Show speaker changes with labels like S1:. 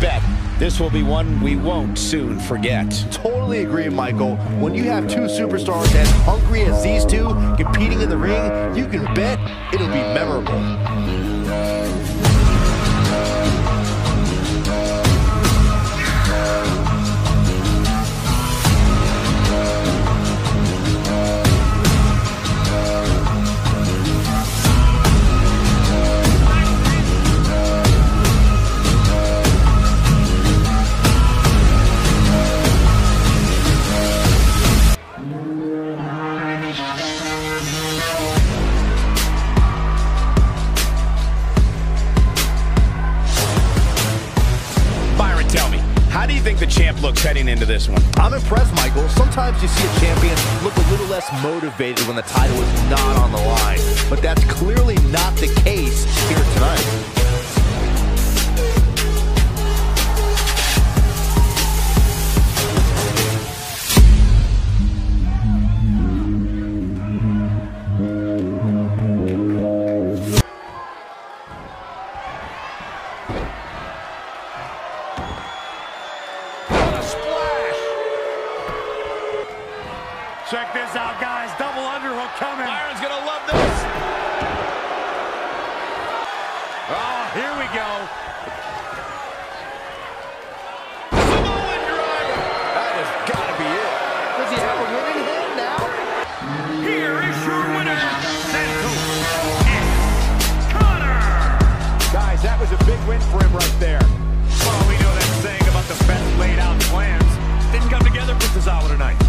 S1: bet this will be one we won't soon forget.
S2: Totally agree, Michael. When you have two superstars as hungry as these two competing in the ring, you can bet it'll be memorable.
S1: How do you think the champ looks heading into this one?
S2: I'm impressed, Michael. Sometimes you see a champion look a little less motivated when the title is not on the line. But that's clearly not the case here tonight. a splash.
S3: Check this out, guys. Double underhook coming. Byron's
S1: going to love this.
S3: Oh, here we go.
S2: That has got to be it. Does he have a winning hand now?
S3: Here is your winner, Connor. Guys, that was a big win
S1: for him right
S3: there. tonight.